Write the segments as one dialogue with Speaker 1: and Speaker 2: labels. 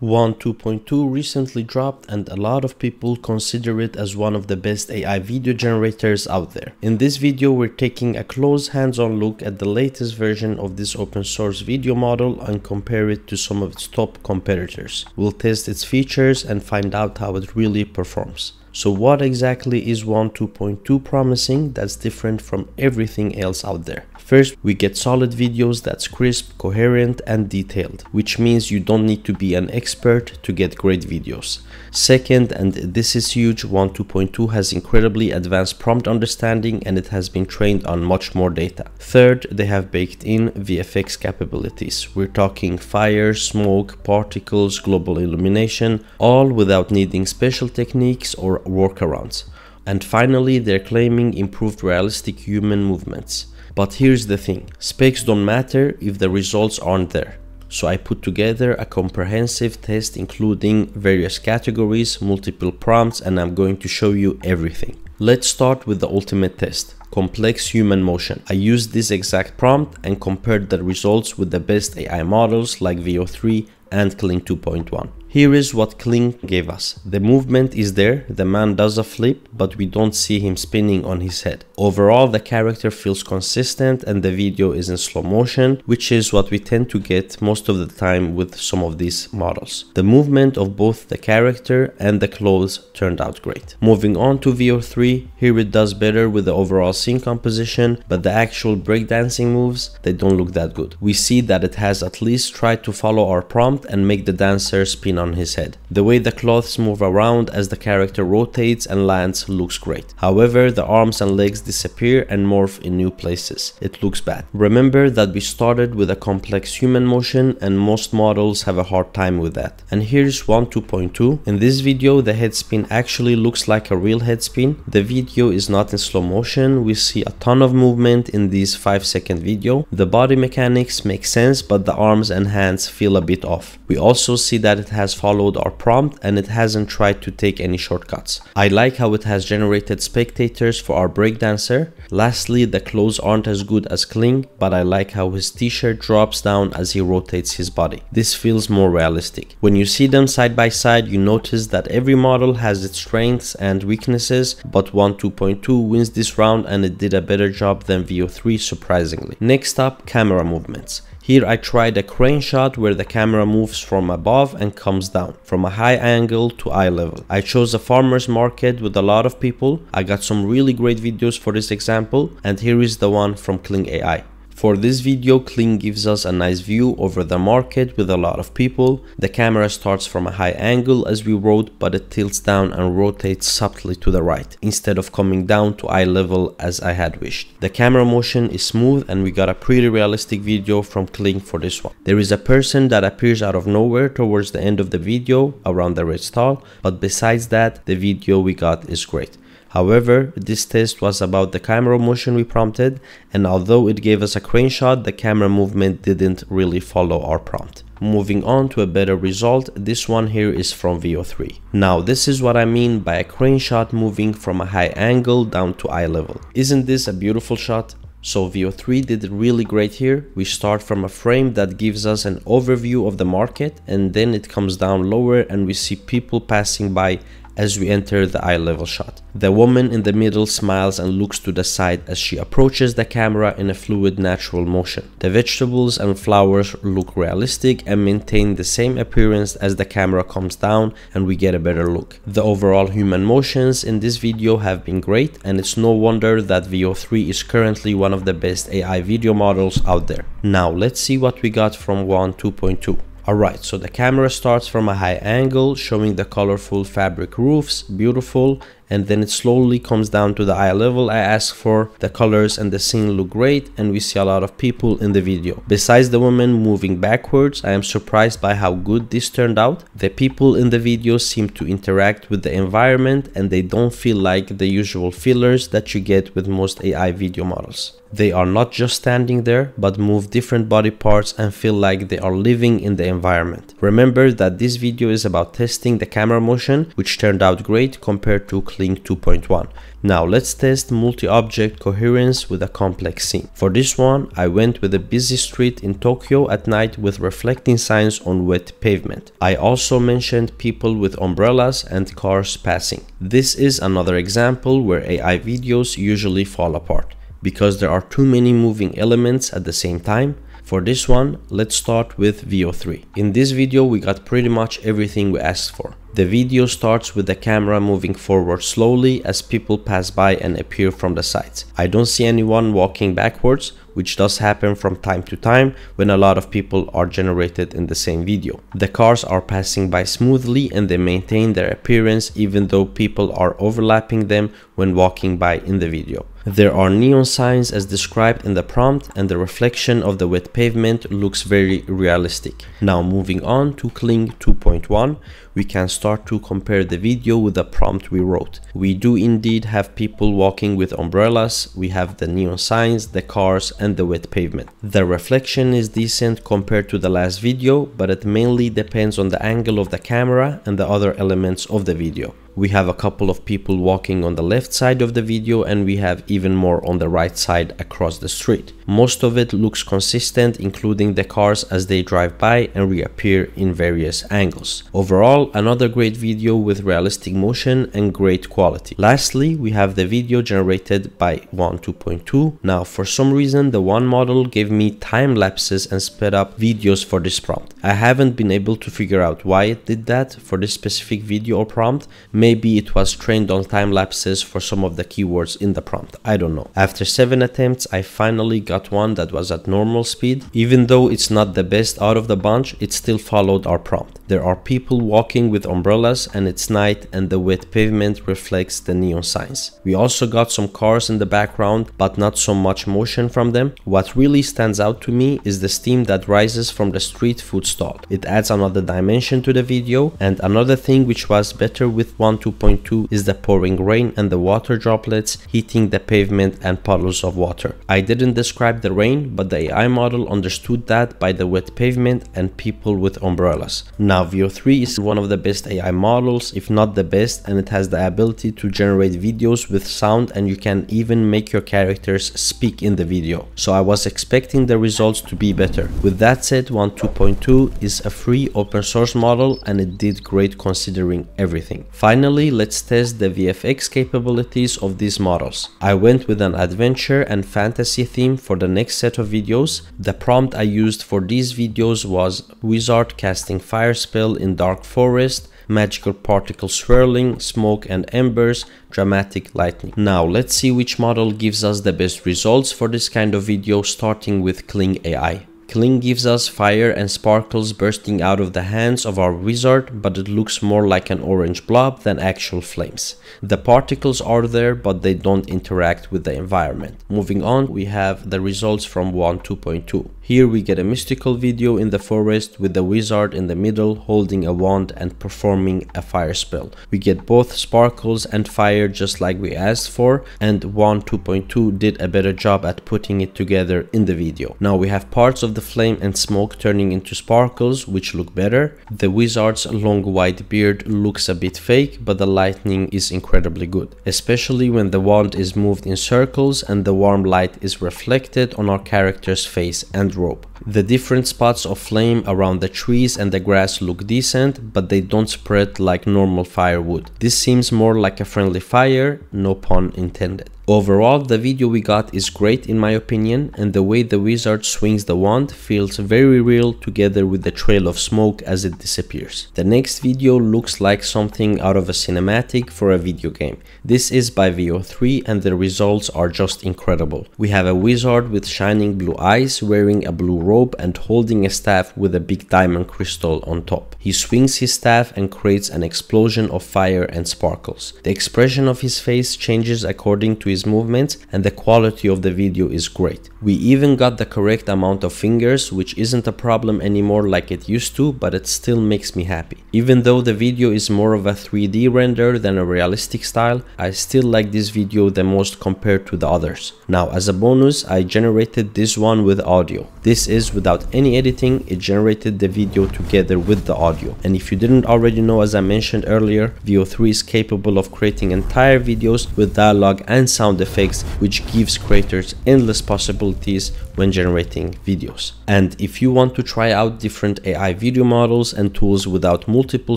Speaker 1: Wan 2.2 recently dropped and a lot of people consider it as one of the best AI video generators out there. In this video we're taking a close hands-on look at the latest version of this open source video model and compare it to some of its top competitors. We'll test its features and find out how it really performs. So what exactly is Wan 2.2 promising that's different from everything else out there? First, we get solid videos that's crisp, coherent, and detailed, which means you don't need to be an expert to get great videos. Second, and this is huge, Wan 2.2 has incredibly advanced prompt understanding and it has been trained on much more data. Third, they have baked in VFX capabilities. We're talking fire, smoke, particles, global illumination, all without needing special techniques or workarounds. And finally, they're claiming improved realistic human movements. But here's the thing, specs don't matter if the results aren't there. So I put together a comprehensive test including various categories, multiple prompts, and I'm going to show you everything. Let's start with the ultimate test, complex human motion. I used this exact prompt and compared the results with the best AI models like Veo 3 and Kling 2.1. Here is what Kling gave us. The movement is there, the man does a flip, but we don't see him spinning on his head. Overall, the character feels consistent and the video is in slow motion, which is what we tend to get most of the time with some of these models. The movement of both the character and the clothes turned out great. Moving on to Veo 3, here it does better with the overall scene composition, but the actual breakdancing moves, they don't look that good. We see that it has at least tried to follow our prompt and make the dancer spin on his head. The way the cloths move around as the character rotates and lands looks great. However, the arms and legs disappear and morph in new places. It looks bad. Remember that we started with a complex human motion and most models have a hard time with that. And here's Wan 2.2. In this video, the head spin actually looks like a real head spin. The video is not in slow motion. We see a ton of movement in this 5 second video. The body mechanics make sense, but the arms and hands feel a bit off. We also see that it has has followed our prompt and it hasn't tried to take any shortcuts. I like how it has generated spectators for our breakdancer. Lastly, the clothes aren't as good as Kling, but I like how his t-shirt drops down as he rotates his body. This feels more realistic. When you see them side by side, you notice that every model has its strengths and weaknesses, but Wan 2.2 wins this round and it did a better job than Veo 3 surprisingly. Next up, camera movements. Here I tried a crane shot where the camera moves from above and comes down, from a high angle to eye level. I chose a farmer's market with a lot of people. I got some really great videos for this example and here is the one from Kling AI. For this video, Kling gives us a nice view over the market with a lot of people. The camera starts from a high angle as we rode, but it tilts down and rotates subtly to the right, instead of coming down to eye level as I had wished. The camera motion is smooth and we got a pretty realistic video from Kling for this one. There is a person that appears out of nowhere towards the end of the video around the red stall, but besides that, the video we got is great. However, this test was about the camera motion we prompted and although it gave us a crane shot, the camera movement didn't really follow our prompt. Moving on to a better result, this one here is from Veo 3. Now this is what I mean by a crane shot moving from a high angle down to eye level. Isn't this a beautiful shot? So Veo 3 did really great here. We start from a frame that gives us an overview of the market and then it comes down lower and we see people passing by as we enter the eye level shot. The woman in the middle smiles and looks to the side as she approaches the camera in a fluid natural motion. The vegetables and flowers look realistic and maintain the same appearance as the camera comes down and we get a better look. The overall human motions in this video have been great and it's no wonder that Veo 3 is currently one of the best AI video models out there. Now let's see what we got from Wan 2.2. Alright, so the camera starts from a high angle, showing the colorful fabric roofs, beautiful, and then it slowly comes down to the eye level I ask for. The colors and the scene look great and we see a lot of people in the video. Besides the woman moving backwards, I am surprised by how good this turned out. The people in the video seem to interact with the environment and they don't feel like the usual fillers that you get with most AI video models. They are not just standing there, but move different body parts and feel like they are living in the environment. Remember that this video is about testing the camera motion, which turned out great compared to Kling 2.1. Now let's test multi-object coherence with a complex scene. For this one, I went with a busy street in Tokyo at night with reflecting signs on wet pavement. I also mentioned people with umbrellas and cars passing. This is another example where AI videos usually fall apart because there are too many moving elements at the same time for this one, let's start with Veo 3. In this video, we got pretty much everything we asked for. The video starts with the camera moving forward slowly as people pass by and appear from the sides. I don't see anyone walking backwards, which does happen from time to time when a lot of people are generated in the same video. The cars are passing by smoothly and they maintain their appearance even though people are overlapping them when walking by in the video. There are neon signs as described in the prompt and the reflection of the wet pavement looks very realistic. Now moving on to Kling 2.1, we can start to compare the video with the prompt we wrote. We do indeed have people walking with umbrellas, we have the neon signs, the cars and the wet pavement. The reflection is decent compared to the last video, but it mainly depends on the angle of the camera and the other elements of the video we have a couple of people walking on the left side of the video and we have even more on the right side across the street. Most of it looks consistent including the cars as they drive by and reappear in various angles. Overall another great video with realistic motion and great quality. Lastly we have the video generated by Wan 2.2. Now for some reason the Wan model gave me time lapses and sped up videos for this prompt. I haven't been able to figure out why it did that for this specific video or prompt. Maybe Maybe it was trained on time lapses for some of the keywords in the prompt, I don't know. After 7 attempts I finally got one that was at normal speed. Even though it's not the best out of the bunch, it still followed our prompt. There are people walking with umbrellas and it's night and the wet pavement reflects the neon signs. We also got some cars in the background but not so much motion from them. What really stands out to me is the steam that rises from the street food stall. It adds another dimension to the video and another thing which was better with Wan 2.2 is the pouring rain and the water droplets hitting the pavement and puddles of water. I didn't describe the rain, but the AI model understood that by the wet pavement and people with umbrellas. Now Veo 3 is one of the best AI models, if not the best, and it has the ability to generate videos with sound and you can even make your characters speak in the video. So I was expecting the results to be better. With that said, Wan 2.2 is a free open source model and it did great considering everything. Finally, let's test the VFX capabilities of these models. I went with an adventure and fantasy theme for the next set of videos. The prompt I used for these videos was wizard casting fire spell in dark forest, magical particle swirling, smoke and embers, dramatic lightning. Now let's see which model gives us the best results for this kind of video starting with Kling AI. Kling gives us fire and sparkles bursting out of the hands of our wizard, but it looks more like an orange blob than actual flames. The particles are there, but they don't interact with the environment. Moving on, we have the results from Wan 2.2. Here we get a mystical video in the forest with the wizard in the middle holding a wand and performing a fire spell. We get both sparkles and fire just like we asked for and Wan 2.2 did a better job at putting it together in the video. Now we have parts of the flame and smoke turning into sparkles which look better. The wizard's long white beard looks a bit fake but the lightning is incredibly good. Especially when the wand is moved in circles and the warm light is reflected on our character's face and robe. The different spots of flame around the trees and the grass look decent, but they don't spread like normal firewood. This seems more like a friendly fire, no pun intended. Overall, the video we got is great in my opinion and the way the wizard swings the wand feels very real together with the trail of smoke as it disappears. The next video looks like something out of a cinematic for a video game. This is by Veo 3 and the results are just incredible. We have a wizard with shining blue eyes wearing a blue robe and holding a staff with a big diamond crystal on top. He swings his staff and creates an explosion of fire and sparkles. The expression of his face changes according to his his movements and the quality of the video is great. We even got the correct amount of fingers which isn't a problem anymore like it used to but it still makes me happy. Even though the video is more of a 3D render than a realistic style, I still like this video the most compared to the others. Now as a bonus I generated this one with audio. This is without any editing, it generated the video together with the audio. And if you didn't already know as I mentioned earlier, Veo 3 is capable of creating entire videos with dialogue and sound effects which gives creators endless possibilities when generating videos. And if you want to try out different AI video models and tools without multiple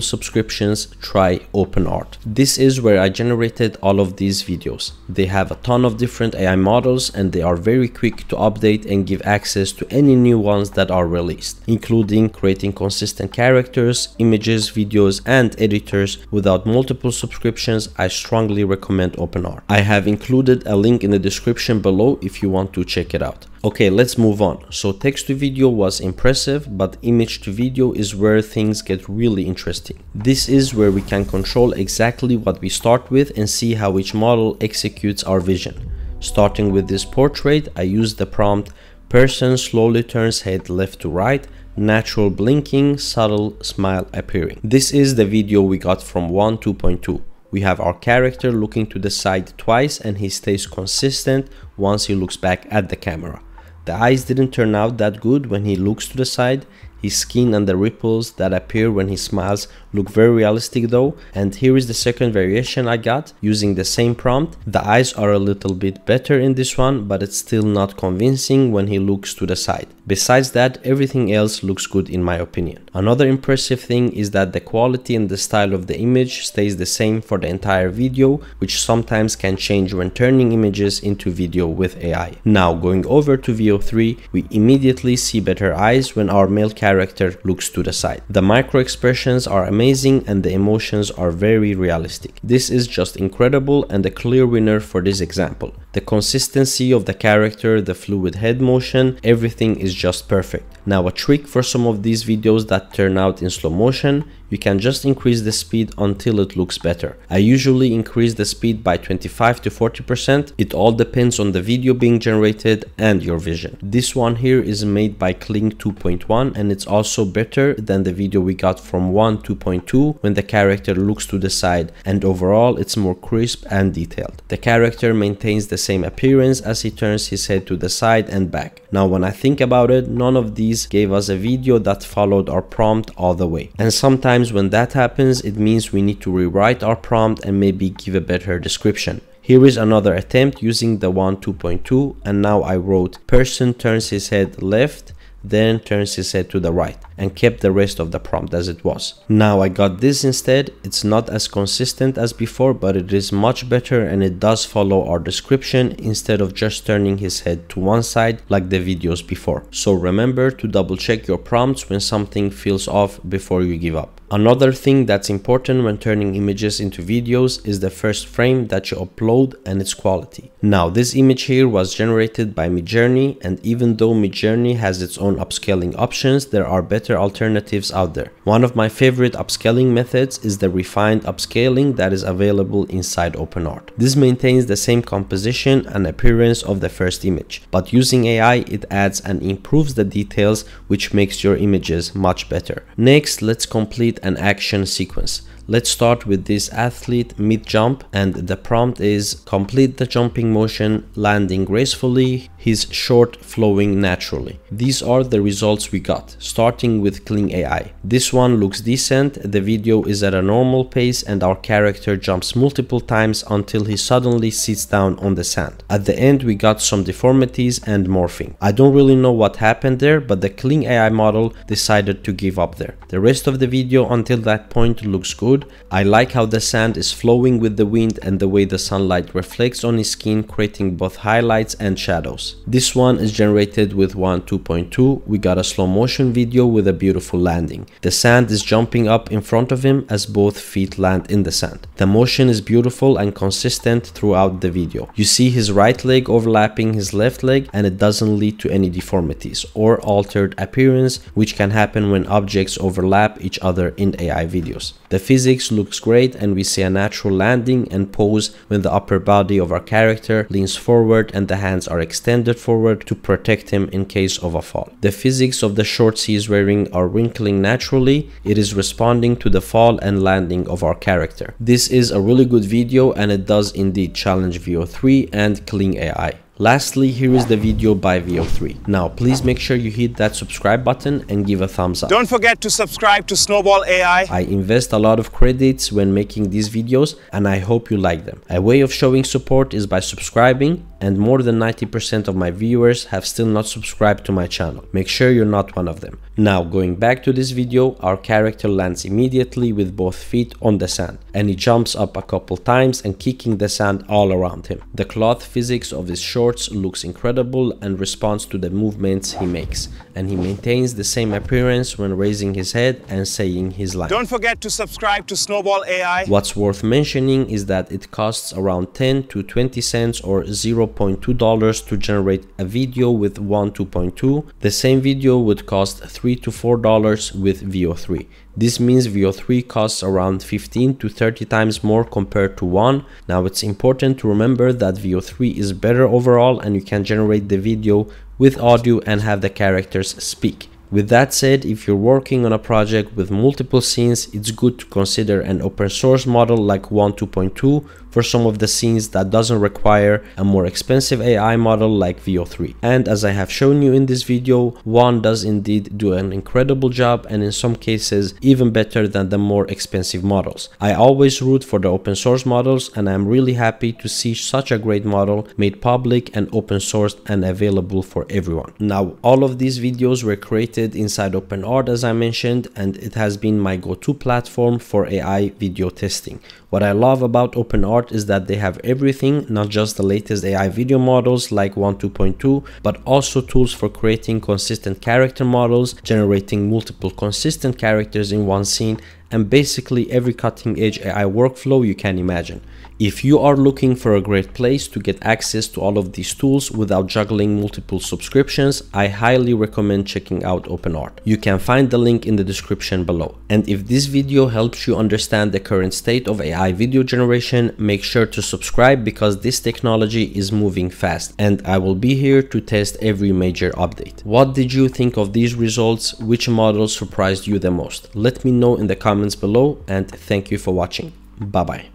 Speaker 1: subscriptions, try OpenArt. This is where I generated all of these videos. They have a ton of different AI models and they are very quick to update and give access to any new ones that are released, including creating consistent characters, images, videos, and editors without multiple subscriptions, I strongly recommend OpenArt. I have included a link in the description below if you want to check it out. Okay, let's move on. So text to video was impressive, but image to video is where things get really interesting. This is where we can control exactly what we start with and see how each model executes our vision. Starting with this portrait, I use the prompt Person slowly turns head left to right, natural blinking, subtle smile appearing. This is the video we got from Wan 2.2. We have our character looking to the side twice and he stays consistent once he looks back at the camera. The eyes didn't turn out that good when he looks to the side. His skin and the ripples that appear when he smiles look very realistic though. And here is the second variation I got using the same prompt. The eyes are a little bit better in this one, but it's still not convincing when he looks to the side. Besides that, everything else looks good in my opinion. Another impressive thing is that the quality and the style of the image stays the same for the entire video, which sometimes can change when turning images into video with AI. Now going over to Veo 3, we immediately see better eyes when our male character looks to the side. The micro expressions are amazing and the emotions are very realistic. This is just incredible and a clear winner for this example. The consistency of the character, the fluid head motion, everything is just perfect. Now a trick for some of these videos that turn out in slow motion, you can just increase the speed until it looks better. I usually increase the speed by 25 to 40%. It all depends on the video being generated and your vision. This one here is made by Kling 2.1 and it's also better than the video we got from Wan 2.2 when the character looks to the side and overall it's more crisp and detailed. The character maintains the same appearance as he turns his head to the side and back. Now when I think about it, none of these gave us a video that followed our prompt all the way. And sometimes Sometimes when that happens, it means we need to rewrite our prompt and maybe give a better description. Here is another attempt using the Wan 2.2 and now I wrote person turns his head left then turns his head to the right and kept the rest of the prompt as it was. Now I got this instead, it's not as consistent as before but it is much better and it does follow our description instead of just turning his head to one side like the videos before. So remember to double check your prompts when something feels off before you give up. Another thing that's important when turning images into videos is the first frame that you upload and its quality. Now this image here was generated by Midjourney and even though Midjourney has its own upscaling options, there are better alternatives out there. One of my favorite upscaling methods is the refined upscaling that is available inside OpenArt. This maintains the same composition and appearance of the first image, but using AI it adds and improves the details which makes your images much better. Next, let's complete an action sequence. Let's start with this athlete mid jump and the prompt is complete the jumping motion landing gracefully his short flowing naturally. These are the results we got, starting with Kling AI. This one looks decent, the video is at a normal pace and our character jumps multiple times until he suddenly sits down on the sand. At the end we got some deformities and morphing. I don't really know what happened there, but the Kling AI model decided to give up there. The rest of the video until that point looks good. I like how the sand is flowing with the wind and the way the sunlight reflects on his skin creating both highlights and shadows. This one is generated with Wan 2.2. We got a slow motion video with a beautiful landing. The sand is jumping up in front of him as both feet land in the sand. The motion is beautiful and consistent throughout the video. You see his right leg overlapping his left leg and it doesn't lead to any deformities or altered appearance which can happen when objects overlap each other in AI videos. The physics physics looks great and we see a natural landing and pose when the upper body of our character leans forward and the hands are extended forward to protect him in case of a fall. The physics of the shorts he is wearing are wrinkling naturally. It is responding to the fall and landing of our character. This is a really good video and it does indeed challenge Veo 3 and Kling AI. Lastly, here is the video by Veo 3. Now, please make sure you hit that subscribe button and give a thumbs up.
Speaker 2: Don't forget to subscribe to Snowball AI.
Speaker 1: I invest a lot of credits when making these videos and I hope you like them. A way of showing support is by subscribing and more than 90% of my viewers have still not subscribed to my channel. Make sure you're not one of them. Now going back to this video, our character lands immediately with both feet on the sand and he jumps up a couple times and kicking the sand all around him. The cloth physics of his shorts looks incredible and responds to the movements he makes and he maintains the same appearance when raising his head and saying his line.
Speaker 2: Don't forget to subscribe to Snowball AI.
Speaker 1: What's worth mentioning is that it costs around 10 to 20 cents or 0 $0.2 to generate a video with Wan 2.2. The same video would cost 3 to $4 with Veo 3. This means Veo 3 costs around 15 to 30 times more compared to Wan. Now it's important to remember that Veo 3 is better overall and you can generate the video with audio and have the characters speak. With that said, if you're working on a project with multiple scenes, it's good to consider an open source model like Wan 2.2 for some of the scenes that doesn't require a more expensive AI model like Veo 3. And as I have shown you in this video, Wan does indeed do an incredible job and in some cases even better than the more expensive models. I always root for the open source models and I'm really happy to see such a great model made public and open sourced and available for everyone. Now all of these videos were created inside OpenArt as I mentioned and it has been my go-to platform for AI video testing. What I love about OpenArt is that they have everything, not just the latest AI video models like Wan 2.2, but also tools for creating consistent character models, generating multiple consistent characters in one scene, and basically every cutting edge AI workflow you can imagine. If you are looking for a great place to get access to all of these tools without juggling multiple subscriptions, I highly recommend checking out OpenArt. You can find the link in the description below. And if this video helps you understand the current state of AI video generation, make sure to subscribe because this technology is moving fast and I will be here to test every major update. What did you think of these results? Which model surprised you the most? Let me know in the comments below and thank you for watching. Bye bye.